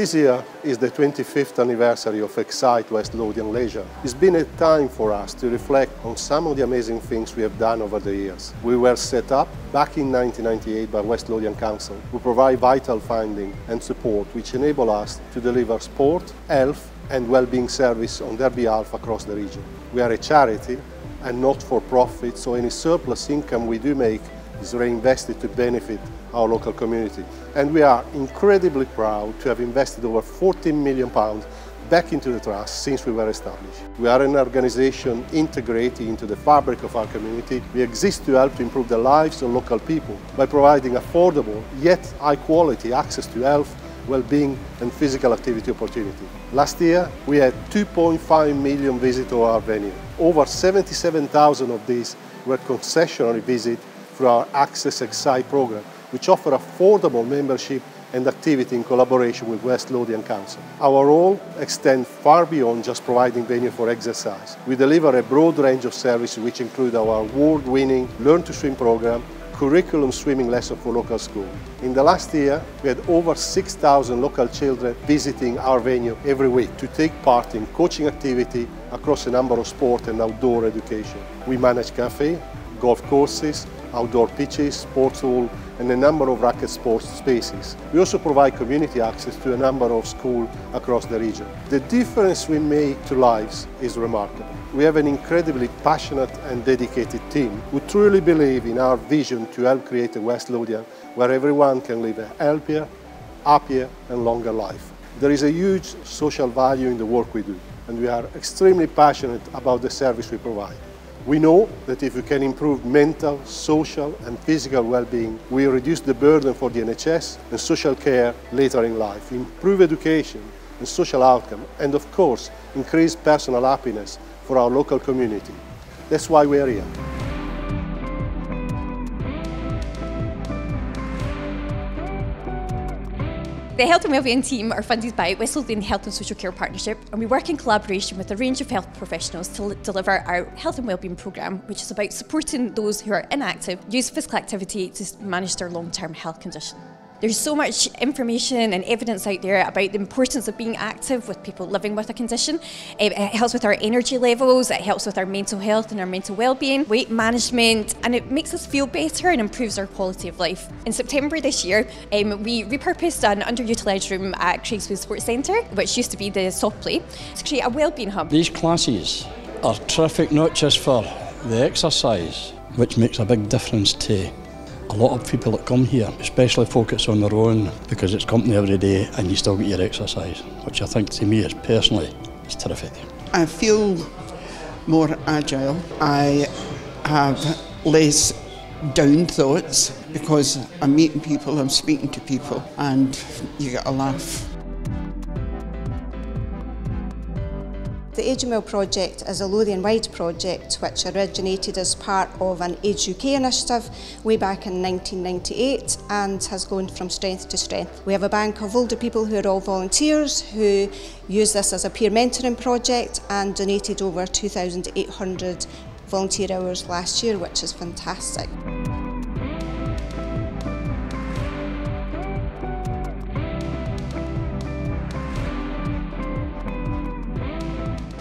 This year is the 25th anniversary of Xcite West Lothian Leisure. It's been a time for us to reflect on some of the amazing things we have done over the years. We were set up back in 1998 by West Lothian Council, who provide vital funding and support which enable us to deliver sport, health and well-being service on their behalf across the region. We are a charity and not for profit, so any surplus income we do make is reinvested to benefit our local community. And we are incredibly proud to have invested over 14 million pounds back into the trust since we were established. We are an organisation integrated into the fabric of our community. We exist to help to improve the lives of local people by providing affordable yet high quality access to health, well-being and physical activity opportunity. Last year we had 2.5 million visits to our venue. Over 77,000 of these were concessionary visits through our Access Xcite program which offer affordable membership and activity in collaboration with West Lothian Council. Our role extends far beyond just providing venue for exercise. We deliver a broad range of services which include our award-winning Learn to Swim program, curriculum swimming lesson for local school. In the last year, we had over 6,000 local children visiting our venue every week to take part in coaching activity across a number of sport and outdoor education. We manage cafe, golf courses, outdoor pitches, sports hall and a number of racket sports spaces. We also provide community access to a number of schools across the region. The difference we make to lives is remarkable. We have an incredibly passionate and dedicated team who truly believe in our vision to help create a West Lothian where everyone can live a healthier, happier and longer life. There is a huge social value in the work we do and we are extremely passionate about the service we provide. We know that if we can improve mental, social and physical well-being, we reduce the burden for the NHS and social care later in life, improve education and social outcome, and of course, increase personal happiness for our local community. That's why we are here. The Health and Wellbeing team are funded by West Health and Social Care Partnership and we work in collaboration with a range of health professionals to deliver our Health and Wellbeing programme which is about supporting those who are inactive use physical activity to manage their long-term health condition. There's so much information and evidence out there about the importance of being active with people living with a condition. It helps with our energy levels, it helps with our mental health and our mental well-being, weight management, and it makes us feel better and improves our quality of life. In September this year, um, we repurposed an underutilised room at Craigswood Sports Centre, which used to be the soft play, to create a well-being hub. These classes are terrific not just for the exercise, which makes a big difference to a lot of people that come here, especially focus on their own because it's company every day and you still get your exercise, which I think to me is personally is terrific. I feel more agile. I have less down thoughts because I'm meeting people, I'm speaking to people and you get a laugh. The AgeMill project is a Lothian-wide project which originated as part of an Age UK initiative way back in 1998 and has gone from strength to strength. We have a bank of older people who are all volunteers who use this as a peer mentoring project and donated over 2,800 volunteer hours last year, which is fantastic.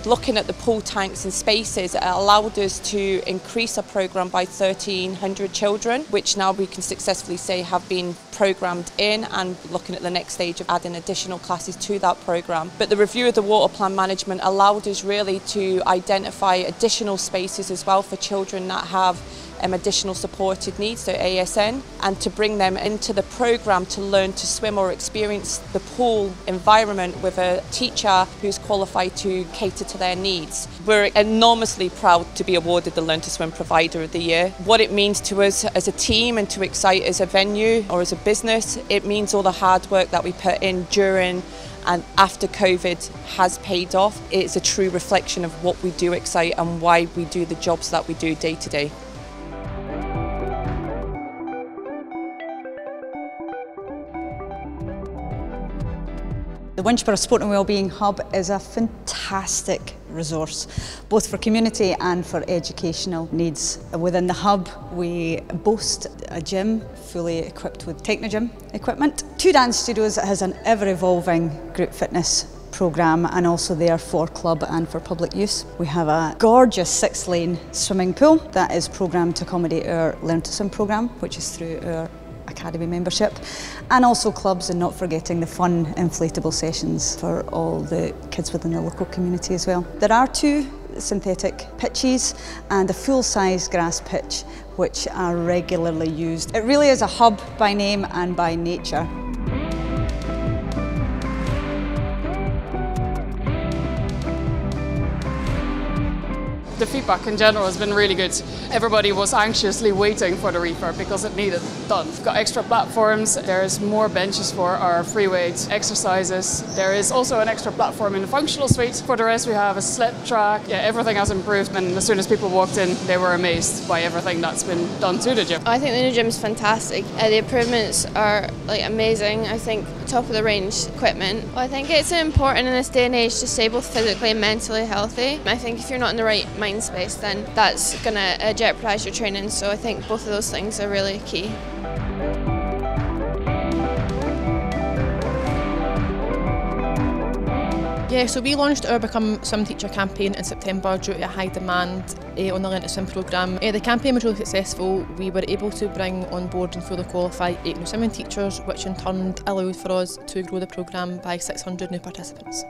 looking at the pool tanks and spaces, it allowed us to increase our programme by 1,300 children, which now we can successfully say have been programmed in and looking at the next stage of adding additional classes to that programme. But the review of the water plan management allowed us really to identify additional spaces as well for children that have um, additional supported needs, so ASN, and to bring them into the programme to learn to swim or experience the pool environment with a teacher who's qualified to cater to their needs. We're enormously proud to be awarded the Learn to Swim Provider of the Year. What it means to us as a team and to Xcite as a venue or as a business, it means all the hard work that we put in during and after COVID has paid off. It's a true reflection of what we do Xcite and why we do the jobs that we do day to day. The Winchburgh Sport and Wellbeing Hub is a fantastic resource, both for community and for educational needs. Within the hub, we boast a gym fully equipped with Technogym equipment, two dance studios that has an ever-evolving group fitness programme and also there for club and for public use. We have a gorgeous six lane swimming pool that is programmed to accommodate our Learn to Swim programme which is through our Academy membership and also clubs and not forgetting the fun inflatable sessions for all the kids within the local community as well. There are two synthetic pitches and a full-size grass pitch which are regularly used. It really is a hub by name and by nature. The feedback in general has been really good. Everybody was anxiously waiting for the refurb because it needed done. We've got extra platforms, there's more benches for our free weight exercises. There is also an extra platform in the functional suite. For the rest we have a sled track. Yeah, everything has improved and as soon as people walked in they were amazed by everything that's been done to the gym. I think the new gym is fantastic. Uh, the improvements are like amazing. I think top of the range equipment. Well, I think it's important in this day and age to stay both physically and mentally healthy. I think if you're not in the right space, then that's going to uh, jeopardise your training. So I think both of those things are really key. Yeah, so we launched our Become Swim Teacher campaign in September due to a high demand uh, on the Learn to Swim programme. Uh, the campaign was really successful. We were able to bring on board and fully qualify eight new swimming teachers, which in turn allowed for us to grow the programme by 600 new participants.